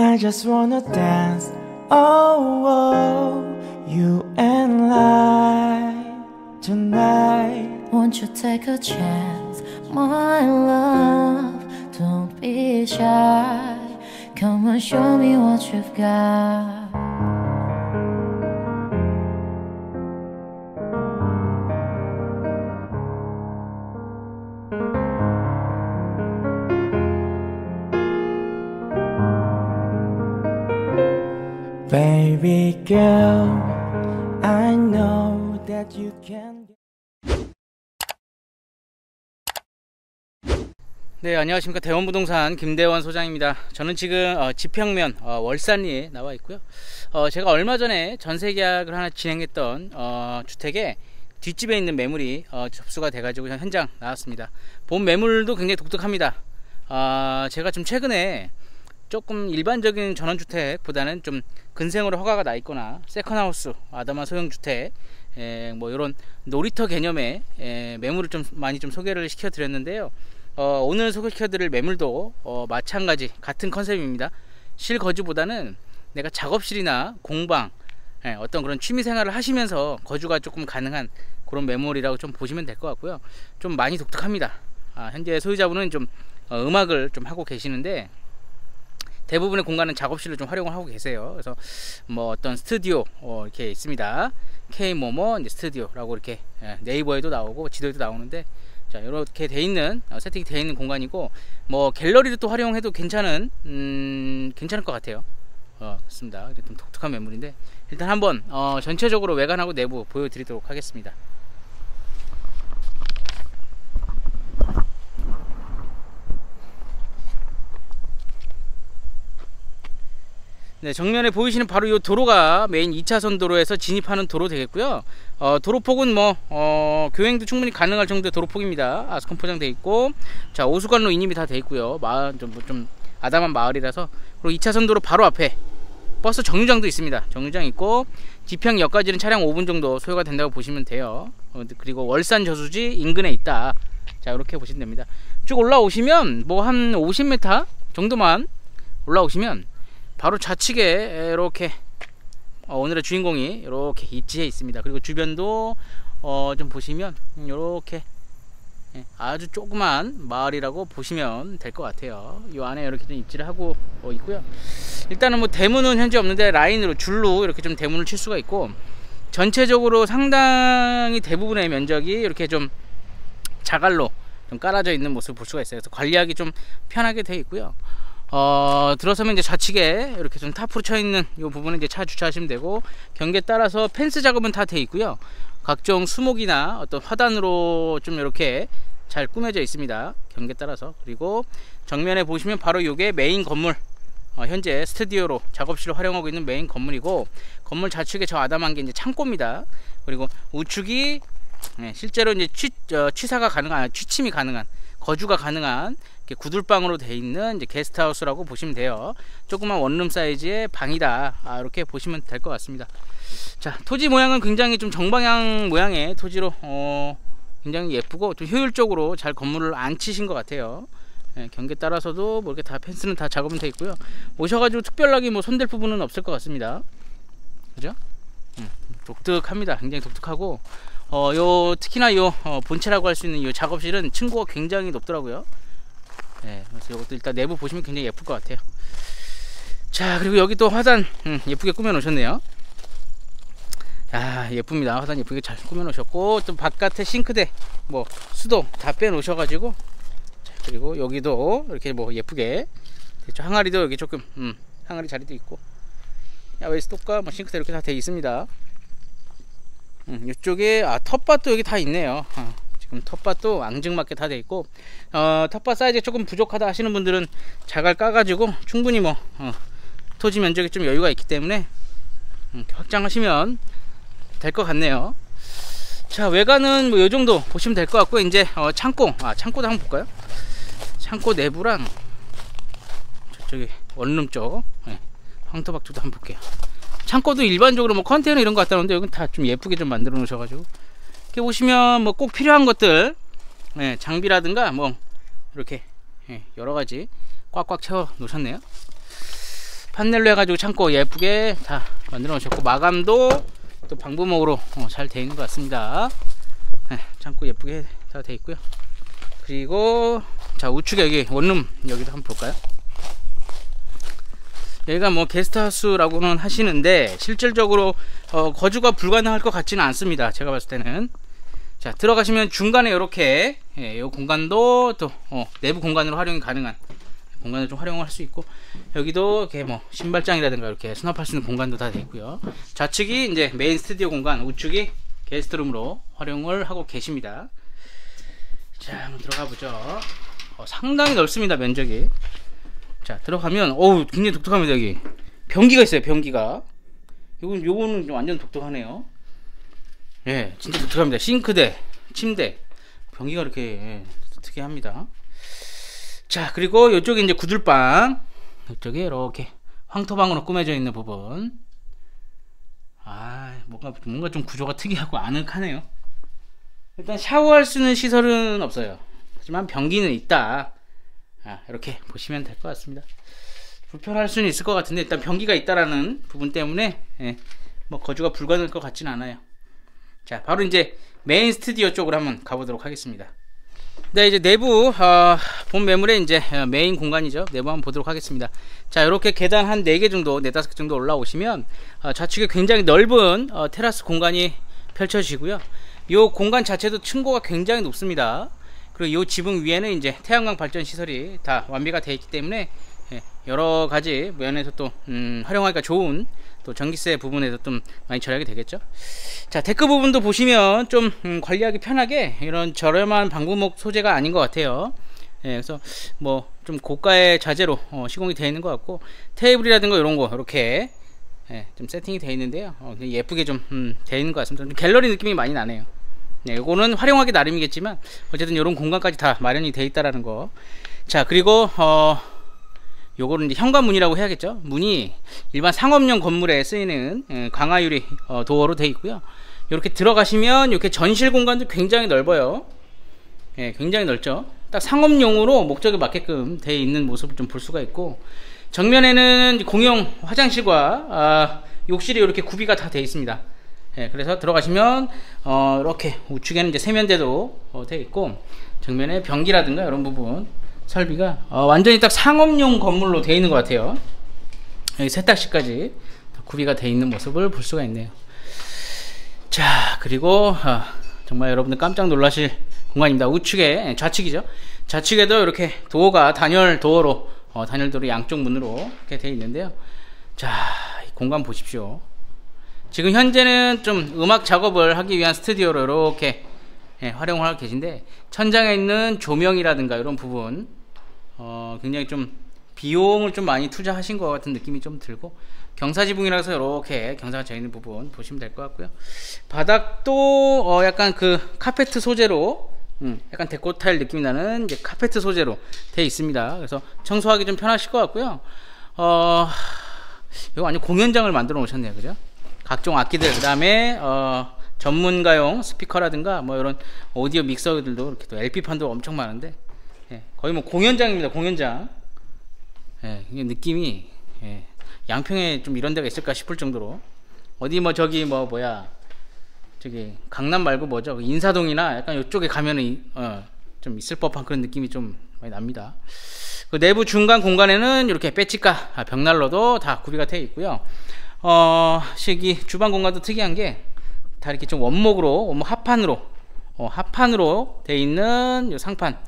I just wanna dance. Oh, oh you and I tonight. Won't you take a chance, my love? Don't be shy. Come and show me what you've got. Girl, I know that you can. 네 안녕하십니까. 대원부동산 김대원 소장입니다. 저는 지금 어, 지평면 어, 월산리에 나와 있고요. 어, 제가 얼마 전에 전세 계약을 하나 진행했던 어, 주택에 뒷집에 있는 매물이 어, 접수가 돼 가지고 현장 나왔습니다. 본 매물도 굉장히 독특합니다. 아, 제가 좀 최근에 조금 일반적인 전원주택보다는 좀 근생으로 허가가 나 있거나 세컨하우스 아담한 소형주택 에, 뭐 이런 놀이터 개념의 에, 매물을 좀 많이 좀 소개를 시켜 드렸는데요 어, 오늘 소개시켜드릴 매물도 어, 마찬가지 같은 컨셉입니다. 실거주보다는 내가 작업실이나 공방 예, 어떤 그런 취미생활을 하시면서 거주가 조금 가능한 그런 매물이라고 좀 보시면 될 것 같고요. 좀 많이 독특합니다. 아, 현재 소유자분은 좀 어, 음악을 좀 하고 계시는데 대부분의 공간은 작업실로 좀 활용을 하고 계세요. 그래서 뭐 어떤 스튜디오 어, 이렇게 있습니다. K 모모 스튜디오라고 이렇게 예, 네이버에도 나오고 지도에도 나오는데 자 이렇게 돼 있는 어, 세팅이 되어 있는 공간이고 뭐 갤러리를 또 활용해도 괜찮은 음, 괜찮을 것 같아요 어, 그렇습니다 좀 독특한 매물인데 일단 한번 어, 전체적으로 외관하고 내부 보여드리도록 하겠습니다 네, 정면에 보이시는 바로 이 도로가 메인 2차선 도로에서 진입하는 도로 되겠고요. 어, 도로폭은 뭐 어, 교행도 충분히 가능할 정도의 도로폭입니다. 아스콘 포장돼 있고, 자 오수관로 인입이 다 돼 있고요. 마을 좀, 좀 아담한 마을이라서 그리고 2차선 도로 바로 앞에 버스 정류장도 있습니다. 정류장 있고 지평역까지는 차량 5분 정도 소요가 된다고 보시면 돼요. 어, 그리고 월산 저수지 인근에 있다. 자 이렇게 보시면 됩니다. 쭉 올라오시면 뭐 한 50m 정도만 올라오시면 바로 좌측에 이렇게 어, 오늘의 주인공이 이렇게 입지해 있습니다. 그리고 주변도 어, 좀 보시면 이렇게 예, 아주 조그만 마을이라고 보시면 될 것 같아요. 이 안에 이렇게 좀 입지를 하고 어, 있고요. 일단은 뭐 대문은 현재 없는데 라인으로 줄로 이렇게 좀 대문을 칠 수가 있고 전체적으로 상당히 대부분의 면적이 이렇게 좀 자갈로 좀 깔아져 있는 모습을 볼 수가 있어요. 그래서 관리하기 좀 편하게 되어 있고요. 어, 들어서면 이제 좌측에 이렇게 좀 tarp로 쳐 있는 이 부분은 이제 차 주차하시면 되고 경계에 따라서 펜스 작업은 다 돼 있고요. 각종 수목이나 어떤 화단으로 좀 이렇게 잘 꾸며져 있습니다. 경계에 따라서 그리고 정면에 보시면 바로 이게 메인 건물 어, 현재 스튜디오로 작업실로 활용하고 있는 메인 건물이고 건물 좌측에 저 아담한 게 이제 창고입니다. 그리고 우측이 네, 실제로 이제 취, 어, 취사가 가능한 취침이 가능한 거주가 가능한 구들방으로 되어 있는 이제 게스트하우스라고 보시면 돼요. 조그만 원룸 사이즈의 방이다. 아, 이렇게 보시면 될 것 같습니다. 자, 토지 모양은 굉장히 좀 정방향 모양의 토지로 어, 굉장히 예쁘고 좀 효율적으로 잘 건물을 안 치신 것 같아요. 예, 경계 따라서도 뭐 이렇게 다 펜스는 다 작업은 되어 있고요. 오셔가지고 특별하게 뭐 손댈 부분은 없을 것 같습니다. 그죠? 음, 독특합니다. 굉장히 독특하고 어, 요 특히나 요 어, 본체라고 할 수 있는 이 작업실은 층고가 굉장히 높더라고요. 네, 그래서 이것도 일단 내부 보시면 굉장히 예쁠 것 같아요. 자, 그리고 여기 또 화단 음, 예쁘게 꾸며 놓으셨네요. 아, 예쁩니다. 화단 예쁘게 잘 꾸며 놓으셨고 또 바깥에 싱크대, 뭐 수도 다 빼 놓으셔 가지고 자, 그리고 여기도 이렇게 뭐 예쁘게 됐죠. 항아리도 여기 조금 음, 항아리 자리도 있고 야외 스톱과 뭐 싱크대 이렇게 다 되어 있습니다. 음, 이쪽에 아 텃밭도 여기 다 있네요. 어. 지금 텃밭도 앙증맞게 다 돼 있고 어, 텃밭 사이즈 조금 부족하다 하시는 분들은 자갈 까가지고 충분히 뭐 어, 토지 면적이 좀 여유가 있기 때문에 음, 확장하시면 될 것 같네요. 자 외관은 뭐 요정도 보시면 될 것 같고 이제 어, 창고. 아 창고도 한번 볼까요? 창고 내부랑 저쪽에 원룸 쪽. 네, 황토박 쪽도 한번 볼게요. 창고도 일반적으로 뭐 컨테이너 이런 거 갖다 놓는데 여기는 다좀 예쁘게 좀 만들어 놓으셔가지고 이렇게 보시면 뭐 꼭 필요한 것들 예, 장비라든가 뭐 이렇게 예, 여러 가지 꽉꽉 채워 놓으셨네요. 판넬로 해가지고 창고 예쁘게 다 만들어 놓으셨고 마감도 또 방부목으로 어, 잘 되어 있는 것 같습니다. 네, 창고 예쁘게 다 되어 있고요. 그리고 자 우측에 여기 원룸 여기도 한번 볼까요? 여기가 뭐 게스트하우스라고는 하시는데 실질적으로 어, 거주가 불가능할 것 같지는 않습니다. 제가 봤을 때는 자 들어가시면 중간에 이렇게 예, 이 공간도 또 어, 내부 공간으로 활용이 가능한 공간을 좀 활용할 수 있고 여기도 이렇게 뭐 신발장이라든가 이렇게 수납할 수 있는 공간도 다 되어 있고요. 좌측이 이제 메인 스튜디오 공간 우측이 게스트룸으로 활용을 하고 계십니다. 자 한번 들어가 보죠. 어, 상당히 넓습니다 면적이. 자 들어가면 어우 굉장히 독특합니다 여기. 변기가 있어요 변기가. 요건 요거는 좀 완전 독특하네요 예 진짜 독특합니다. 싱크대 침대. 변기가 이렇게 예, 특이 합니다. 자 그리고 이쪽에 이제 구들방. 이쪽에 이렇게 황토방으로 꾸며져 있는 부분. 아 뭔가 뭔가 좀 구조가 특이하고 아늑하네요. 일단 샤워할 수 있는 시설은 없어요. 하지만 변기는 있다. 아, 이렇게 보시면 될 것 같습니다. 불편할 수는 있을 것 같은데 일단 변기가 있다라는 부분 때문에 예, 뭐 거주가 불가능할 것 같지는 않아요 자 바로 이제 메인 스튜디오 쪽으로 한번 가보도록 하겠습니다. 네 이제 내부 어, 본 매물의 이제 어, 메인 공간이죠. 내부 한번 보도록 하겠습니다. 자 이렇게 계단 한 4개 정도 4, 5개 정도 올라오시면 어, 좌측에 굉장히 넓은 어, 테라스 공간이 펼쳐지고요. 이 공간 자체도 층고가 굉장히 높습니다. 그리고 이 지붕 위에는 이제 태양광 발전 시설이 다 완비가 되어 있기 때문에 예, 여러 가지 면에서 또 음, 활용하기가 좋은 또 전기세 부분에서 좀 많이 절약이 되겠죠? 자 데크 부분도 보시면 좀 음, 관리하기 편하게 이런 저렴한 방부목 소재가 아닌 것 같아요. 예, 그래서 뭐 좀 고가의 자재로 어, 시공이 되어 있는 것 같고 테이블이라든가 이런 거 이렇게 예, 좀 세팅이 되어 있는데요. 어, 예쁘게 좀 음, 되어 있는 것 같습니다. 좀 갤러리 느낌이 많이 나네요. 네, 이거는 활용하기 나름이겠지만 어쨌든 이런 공간까지 다 마련이 되어 있다라는 거. 자, 그리고 어 요거는 이제 현관문이라고 해야겠죠. 문이 일반 상업용 건물에 쓰이는 예, 강화유리 어, 도어로 되어 있고요. 이렇게 들어가시면 이렇게 전실 공간도 굉장히 넓어요. 예, 굉장히 넓죠. 딱 상업용으로 목적에 맞게끔 되어 있는 모습을 좀 볼 수가 있고 정면에는 공용 화장실과 아, 욕실이 이렇게 구비가 다 되어 있습니다. 예, 그래서 들어가시면 어, 이렇게 우측에는 이제 세면대도 어, 되어 있고 정면에 변기라든가 이런 부분 설비가 어, 완전히 딱 상업용 건물로 되어 있는 것 같아요. 여기 세탁실까지 구비가 되어 있는 모습을 볼 수가 있네요. 자 그리고 어, 정말 여러분들 깜짝 놀라실 공간입니다. 우측에 좌측이죠. 좌측에도 이렇게 도어가 단열 도어로 어, 단열 도로 양쪽 문으로 이렇게 되어 있는데요. 자 공간 보십시오. 지금 현재는 좀 음악 작업을 하기 위한 스튜디오로 이렇게 예, 활용을 하고 계신데 천장에 있는 조명이라든가 이런 부분 어, 굉장히 좀 비용을 좀 많이 투자하신 것 같은 느낌이 좀 들고 경사지붕이라서 이렇게 경사가 져 있는 부분 보시면 될 것 같고요. 바닥도 어, 약간 그 카페트 소재로 음, 약간 데코 타일 느낌이 나는 이제 카페트 소재로 되어 있습니다. 그래서 청소하기 좀 편하실 것 같고요. 어, 이거 완전 공연장을 만들어 놓으셨네요. 그죠? 각종 악기들 그 다음에 어, 전문가용 스피커라든가 뭐 이런 오디오 믹서들도 이렇게 또 LP판도 엄청 많은데 예, 거의 뭐 공연장입니다 공연장. 예, 이게 느낌이 예, 양평에 좀 이런 데가 있을까 싶을 정도로. 어디 뭐 저기 뭐 뭐야 저기 강남 말고 뭐죠? 그 인사동이나 약간 이쪽에 가면은 어, 좀 있을 법한 그런 느낌이 좀 많이 납니다. 그 내부 중간 공간에는 이렇게 배치가 아, 벽난로도 다 구비가 되어 있고요. 어, 시기 주방 공간도 특이한 게 다 이렇게 좀 원목으로 원목 합판으로 어, 합판으로 돼 있는 요 상판. 예,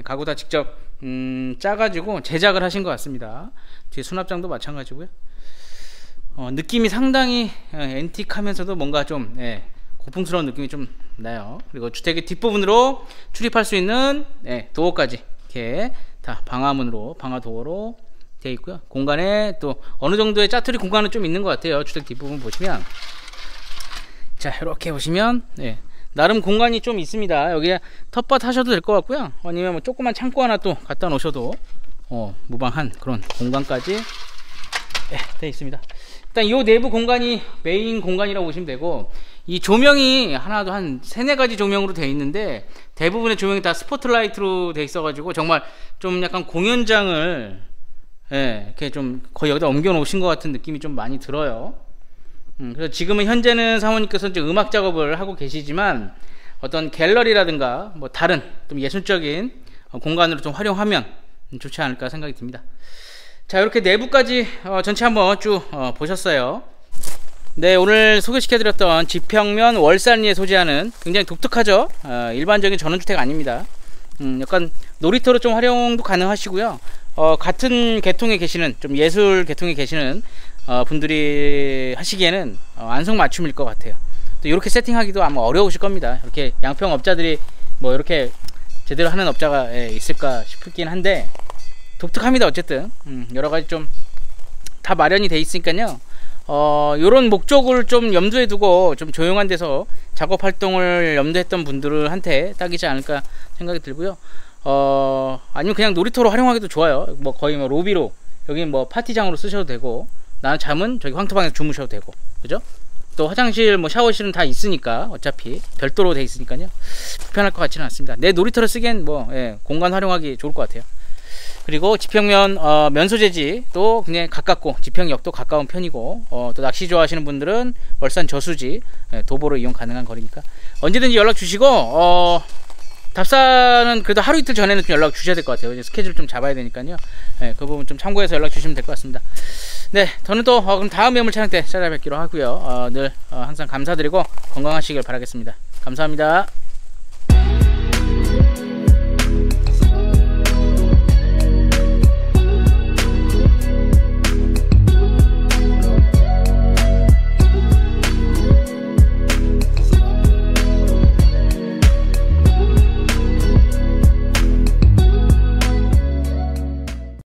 가구 다 직접 음, 짜가지고 제작을 하신 것 같습니다. 뒤에 수납장도 마찬가지고요. 어, 느낌이 상당히 예, 앤틱하면서도 뭔가 좀 예, 고풍스러운 느낌이 좀 나요. 그리고 주택의 뒷부분으로 출입할 수 있는 예, 도어까지 이렇게 다 방화문으로 방화 도어로 되어 있고요. 공간에 또 어느 정도의 짜투리 공간은 좀 있는 것 같아요. 주택 뒷부분 보시면 자 이렇게 보시면 네, 나름 공간이 좀 있습니다. 여기에 텃밭 하셔도 될 것 같고요. 아니면 뭐 조그만 창고 하나 또 갖다 놓으셔도 어, 무방한 그런 공간까지 네, 되어 있습니다. 일단 이 내부 공간이 메인 공간이라고 보시면 되고 이 조명이 하나도 한 세네 가지 조명으로 되어 있는데 대부분의 조명이 다 스포트라이트로 되어 있어 가지고 정말 좀 약간 공연장을 예, 이렇게 좀 거의 여기다 옮겨 놓으신 것 같은 느낌이 좀 많이 들어요. 음, 그래서 지금은 현재는 사모님께서 이제 음악 작업을 하고 계시지만 어떤 갤러리라든가 뭐 다른 좀 예술적인 어, 공간으로 좀 활용하면 좋지 않을까 생각이 듭니다. 자, 이렇게 내부까지 어, 전체 한번 쭉 어, 보셨어요. 네, 오늘 소개시켜드렸던 지평면 월산리에 소재하는 굉장히 독특하죠. 어, 일반적인 전원주택 아닙니다. 음, 약간 놀이터로 좀 활용도 가능하시고요. 어, 같은 계통에 계시는 좀 예술 계통에 계시는 어, 분들이 하시기에는 어, 안성맞춤일 것 같아요. 또 이렇게 세팅하기도 아마 어려우실 겁니다. 이렇게 양평업자들이 뭐 이렇게 제대로 하는 업자가 예, 있을까 싶긴 한데 독특합니다. 어쨌든 음, 여러 가지 좀 다 마련이 돼 있으니까요. 어, 요런 목적을 좀 염두에 두고 좀 조용한 데서 작업 활동을 염두했던 분들한테 딱이지 않을까 생각이 들고요. 어, 아니면 그냥 놀이터로 활용하기도 좋아요. 뭐 거의 뭐 로비로 여기 뭐 파티장으로 쓰셔도 되고 나는 잠은 저기 황토방에서 주무셔도 되고 그죠? 또 화장실 뭐 샤워실은 다 있으니까 어차피 별도로 돼 있으니까요. 불편할 것 같지는 않습니다. 내 놀이터를 쓰기엔 뭐 예, 공간 활용하기 좋을 것 같아요. 그리고 지평면 어, 면소재지 또 굉장히 가깝고 지평역도 가까운 편이고 어, 또 낚시 좋아하시는 분들은 월산 저수지 예, 도보로 이용 가능한 거리니까. 언제든지 연락 주시고 어, 답사는 그래도 하루 이틀 전에는 좀 연락 주셔야 될 것 같아요. 이제 스케줄 좀 잡아야 되니까요. 예, 그 부분 좀 참고해서 연락 주시면 될 것 같습니다. 네 저는 또 어, 그럼 다음 매물 촬영 때 찾아뵙기로 하고요. 어, 늘 어, 항상 감사드리고 건강하시길 바라겠습니다. 감사합니다